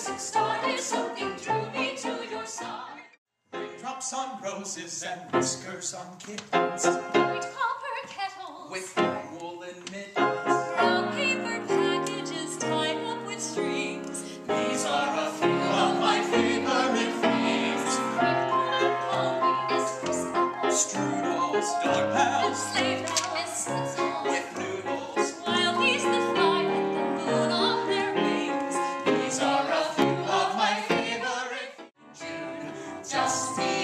music started, something drew me to your song. Raindrops on roses and whiskers on kittens. White copper kettles with woolen mittens. Brown paper packages tied up with strings. These are a few of my favorite things. Strudels, dog pals. Just be.